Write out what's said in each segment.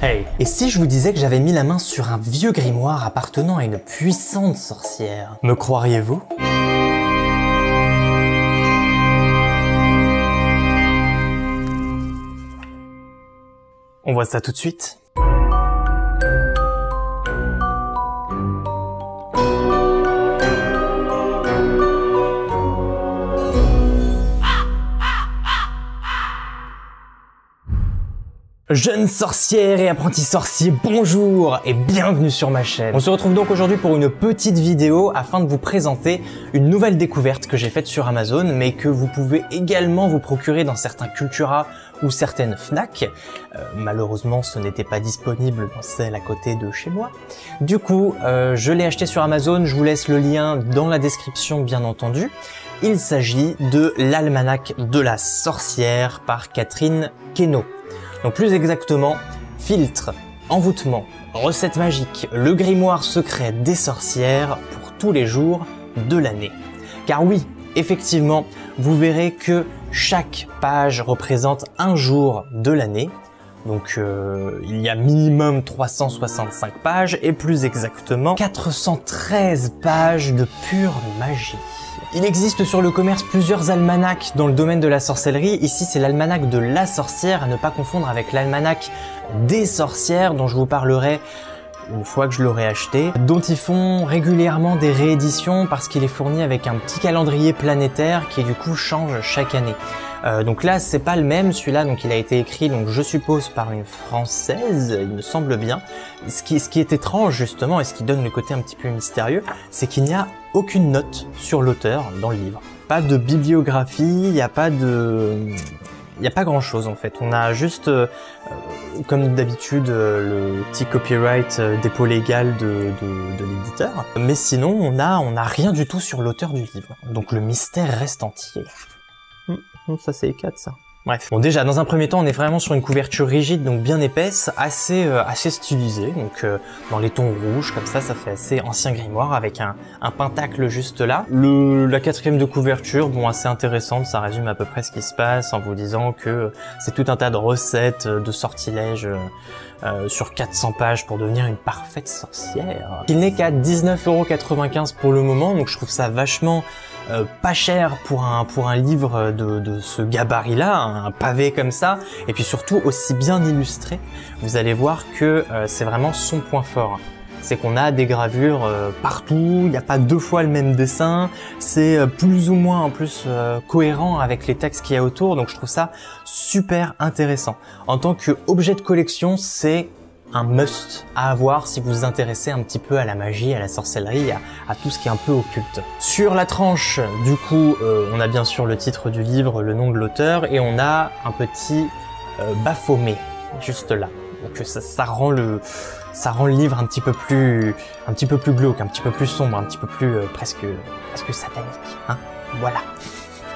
Hey, et si je vous disais que j'avais mis la main sur un vieux grimoire appartenant à une puissante sorcière? Me croiriez-vous? On voit ça tout de suite Jeunes sorcières et apprentis sorciers, bonjour et bienvenue sur ma chaîne. On se retrouve donc aujourd'hui pour une petite vidéo afin de vous présenter une nouvelle découverte que j'ai faite sur Amazon mais que vous pouvez également vous procurer dans certains Cultura ou certaines Fnac. Euh, malheureusement ce n'était pas disponible dans celle à côté de chez moi. Du coup euh, je l'ai acheté sur Amazon, je vous laisse le lien dans la description bien entendu. Il s'agit de l'almanach de la sorcière par Catherine Queneau. Donc plus exactement, filtre, envoûtement, recette magique, le grimoire secret des sorcières pour tous les jours de l'année. Car oui, effectivement, vous verrez que chaque page représente un jour de l'année. Donc euh, il y a minimum 365 pages et plus exactement 413 pages de pure magie. Il existe sur le commerce plusieurs almanachs dans le domaine de la sorcellerie. Ici, c'est l'almanach de la sorcière, à ne pas confondre avec l'almanach des sorcières dont je vous parlerai une fois que je l'aurai acheté, dont ils font régulièrement des rééditions parce qu'il est fourni avec un petit calendrier planétaire qui du coup change chaque année. Euh, donc là, c'est pas le même. Celui-là, donc il a été écrit, donc je suppose par une française, il me semble bien. Ce qui, ce qui est étrange justement et ce qui donne le côté un petit peu mystérieux, c'est qu'il n'y a aucune note sur l'auteur dans le livre. Pas de bibliographie, il n'y a pas de, il n'y a pas grand chose en fait. On a juste, euh, comme d'habitude, euh, le petit copyright dépôt légal de, de, l'éditeur. Mais sinon, on a, on a rien du tout sur l'auteur du livre. Donc le mystère reste entier. Hmm, ça c'est 4 ça. Bref. Bon déjà, dans un premier temps, on est vraiment sur une couverture rigide, donc bien épaisse, assez euh, assez stylisée, donc euh, dans les tons rouges, comme ça, ça fait assez ancien grimoire, avec un, un pentacle juste là. Le, la quatrième de couverture, bon, assez intéressante, ça résume à peu près ce qui se passe en vous disant que c'est tout un tas de recettes, de sortilèges... Euh, sur 400 pages pour devenir une parfaite sorcière. Il n'est qu'à 19,95€ pour le moment, donc je trouve ça vachement euh, pas cher pour un, pour un livre de, de ce gabarit-là, pavé comme ça, et puis surtout aussi bien illustré. Vous allez voir que euh, c'est vraiment son point fort c'est qu'on a des gravures euh, partout, il n'y a pas deux fois le même dessin, c'est plus ou moins en plus cohérent avec les textes qu'il y a autour, donc je trouve ça super intéressant. En tant qu'objet de collection, c'est un must à avoir si vous vous intéressez un petit peu à la magie, à la sorcellerie, à, tout ce qui est un peu occulte. Sur la tranche, du coup, euh, on a bien sûr le titre du livre, le nom de l'auteur, et on a un petit euh, juste là. Donc ça, ça, rend le ça rend le livre un petit peu plus un petit peu plus glauque, un petit peu plus sombre, un petit peu plus euh, presque presque satanique. Hein voilà.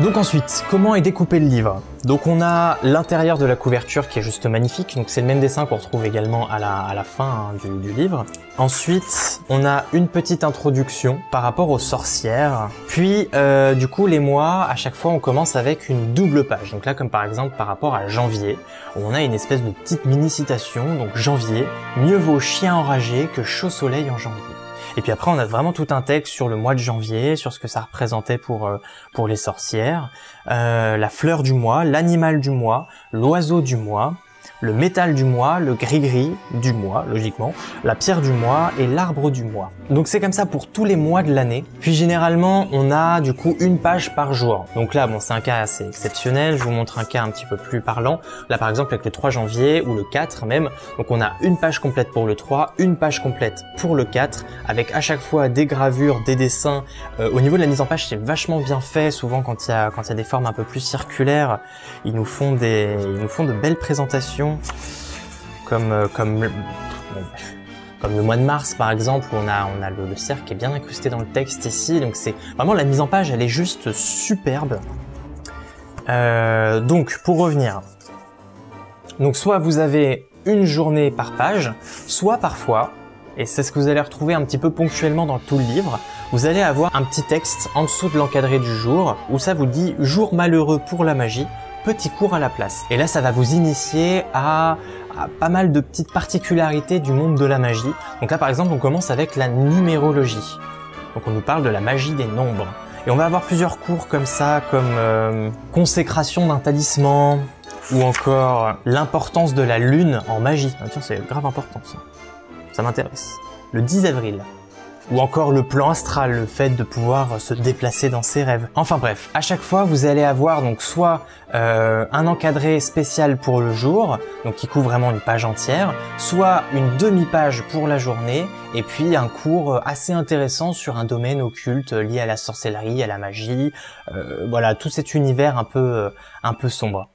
Donc ensuite, comment est découpé le livre Donc on a l'intérieur de la couverture qui est juste magnifique, donc c'est le même dessin qu'on retrouve également à la, fin hein, du, livre. Ensuite, on a une petite introduction par rapport aux sorcières. Puis, euh, du coup, les mois, à chaque fois, on commence avec une double page. Donc là, comme par exemple par rapport à janvier, on a une espèce de petite mini-citation. Donc janvier, mieux vaut chien enragé que chaud soleil en janvier. Et puis après, on a vraiment tout un texte sur le mois de janvier, sur ce que ça représentait pour euh, pour les sorcières, euh, la fleur du mois, l'animal du mois, l'oiseau du mois, le métal du mois, le gris-gris du mois, logiquement, la pierre du mois et l'arbre du mois. Donc c'est comme ça pour tous les mois de l'année. Puis généralement, on a du coup une page par jour. Donc là, bon, c'est un cas assez exceptionnel. Je vous montre un cas un petit peu plus parlant. Là, par exemple, avec le 3 janvier ou le 4 même. Donc on a une page complète pour le 3, une page complète pour le 4, avec à chaque fois des gravures, des dessins. Euh, au niveau de la mise en page, c'est vachement bien fait. Souvent, quand il y a quand il y a des formes un peu plus circulaires, ils nous font des ils nous font de belles présentations comme, euh, comme, le mois de mars par exemple où on a, on a le, cercle qui est bien incrusté dans le texte ici. Donc c'est vraiment la mise en page, elle est juste superbe. Euh, donc pour revenir, donc soit vous avez une journée par page, soit parfois, et c'est ce que vous allez retrouver un petit peu ponctuellement dans tout le livre, vous allez avoir un petit texte en dessous de l'encadré du jour où ça vous dit jour malheureux pour la magie petit cours à la place. Et là, ça va vous initier à, pas mal de petites particularités du monde de la magie. Donc là, par exemple, on commence avec la numérologie. Donc on nous parle de la magie des nombres. Et on va avoir plusieurs cours comme ça, comme euh, consécration d'un talisman, ou encore l'importance de la lune en magie. Tiens, c'est grave important ça. Ça m'intéresse. Le 10 avril. Ou encore le plan astral, le fait de pouvoir se déplacer dans ses rêves. Enfin bref, à chaque fois vous allez avoir donc soit euh, un encadré spécial pour le jour, donc qui couvre vraiment une page entière, soit une demi-page pour la journée, et puis un cours assez intéressant sur un domaine occulte lié à la sorcellerie, à la magie, euh, voilà tout cet univers un peu euh, un peu sombre.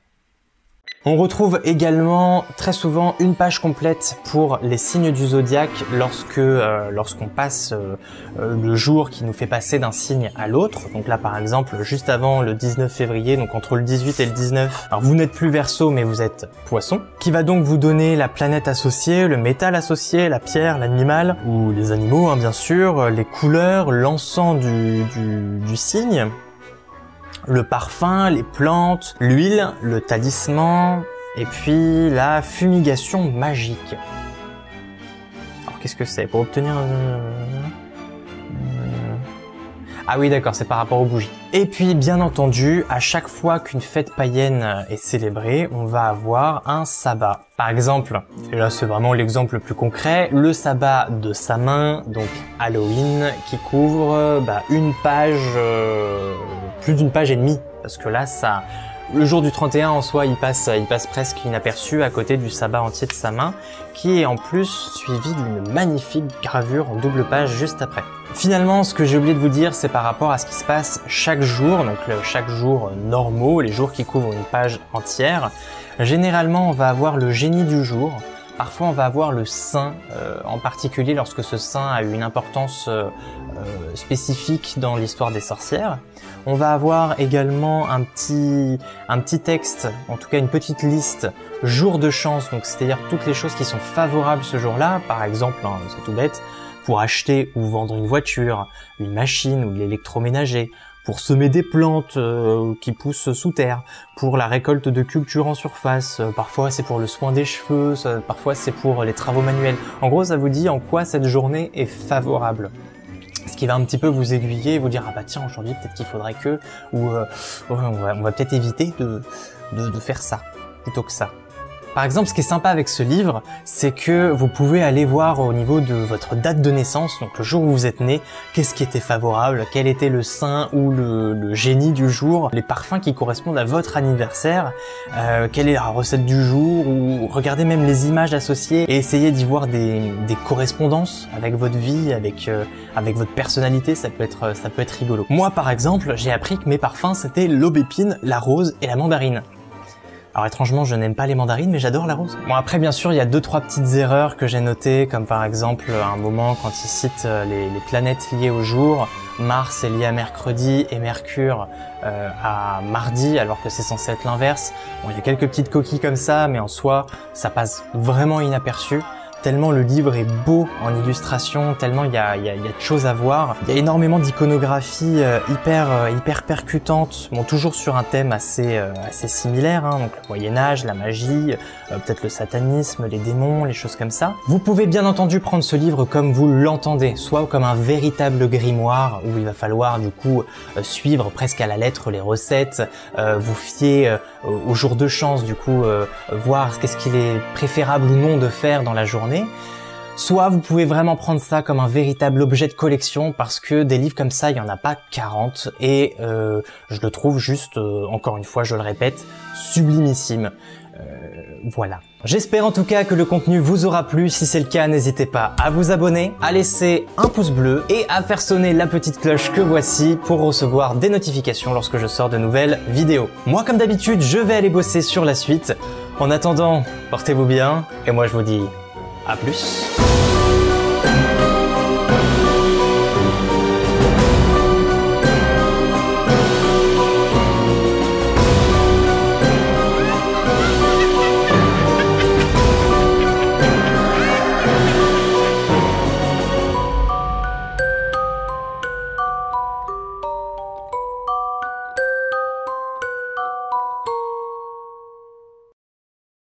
On retrouve également très souvent une page complète pour les signes du zodiaque lorsque euh, lorsqu'on passe euh, euh, le jour qui nous fait passer d'un signe à l'autre. Donc là par exemple juste avant le 19 février, donc entre le 18 et le 19, alors vous n'êtes plus verso mais vous êtes poisson, qui va donc vous donner la planète associée, le métal associé, la pierre, l'animal, ou les animaux hein, bien sûr, les couleurs, l'encens du, du, du signe, le parfum, les plantes, l'huile, le talisman, et puis la fumigation magique. Alors qu'est-ce que c'est Pour obtenir... Ah oui d'accord, c'est par rapport aux bougies. Et puis bien entendu, à chaque fois qu'une fête païenne est célébrée, on va avoir un sabbat. Par exemple, et là c'est vraiment l'exemple le plus concret, le sabbat de sa main, donc Halloween, qui couvre bah, une page, euh, plus d'une page et demie, parce que là ça, le jour du 31 en soi, il passe, il passe presque inaperçu à côté du sabbat entier de sa main, qui est en plus suivi d'une magnifique gravure en double page juste après. Finalement, ce que j'ai oublié de vous dire, c'est par rapport à ce qui se passe chaque jour, donc chaque jour normaux, les jours qui couvrent une page entière. Généralement, on va avoir le génie du jour, Parfois, on va avoir le saint, euh, en particulier lorsque ce saint a eu une importance euh, euh, spécifique dans l'histoire des sorcières. On va avoir également un petit, un petit texte, en tout cas une petite liste, jour de chance, donc c'est-à-dire toutes les choses qui sont favorables ce jour-là. Par exemple, hein, c'est tout bête, pour acheter ou vendre une voiture, une machine ou l'électroménager, pour semer des plantes euh, qui poussent sous terre, pour la récolte de cultures en surface, euh, parfois c'est pour le soin des cheveux, parfois c'est pour les travaux manuels. En gros, ça vous dit en quoi cette journée est favorable ce qui va un petit peu vous aiguiller et vous dire ah bah tiens aujourd'hui peut-être qu'il faudrait que ou euh, on va, peut-être éviter de, de faire ça plutôt que ça. Par exemple, ce qui est sympa avec ce livre, c'est que vous pouvez aller voir au niveau de votre date de naissance, donc le jour où vous êtes né, qu'est-ce qui était favorable, quel était le saint ou le, génie du jour, les parfums qui correspondent à votre anniversaire, euh, quelle est la recette du jour, ou regardez même les images associées et essayez d'y voir des, correspondances avec votre vie, avec euh, avec votre personnalité, ça peut être ça peut être rigolo. Moi, par exemple, j'ai appris que mes parfums c'était l'aubépine, la rose et la mandarine. Alors étrangement, je n'aime pas les mandarines, mais j'adore la rose. Bon après, bien sûr, il y a deux trois petites erreurs que j'ai notées, comme par exemple à un moment quand il cite euh, les, planètes liées au jour. Mars est lié à mercredi et Mercure euh, à mardi, alors que c'est censé être l'inverse. Bon, il y a quelques petites coquilles comme ça, mais en soi, ça passe vraiment inaperçu tellement le livre est beau en illustration, tellement il y a, y, a, y a, de choses à voir. Il y a énormément d'iconographie euh, hyper euh, hyper percutante, bon toujours sur un thème assez euh, assez similaire, hein, donc le Moyen Âge, la magie, peut-être le satanisme, les démons, les choses comme ça. Vous pouvez bien entendu prendre ce livre comme vous l'entendez, soit comme un véritable grimoire où il va falloir du coup suivre presque à la lettre les recettes, vous fier au jour de chance du coup voir qu'est-ce qu'il est préférable ou non de faire dans la journée Soit vous pouvez vraiment prendre ça comme un véritable objet de collection parce que des livres comme ça, il n'y en a pas 40 et euh, je le trouve juste, euh, encore une fois, je le répète, sublimissime. Euh, voilà. J'espère en tout cas que le contenu vous aura plu. Si c'est le cas, n'hésitez pas à vous abonner, à laisser un pouce bleu et à faire sonner la petite cloche que voici pour recevoir des notifications lorsque je sors de nouvelles vidéos. Moi, comme d'habitude, je vais aller bosser sur la suite. En attendant, portez-vous bien et moi je vous dis à plus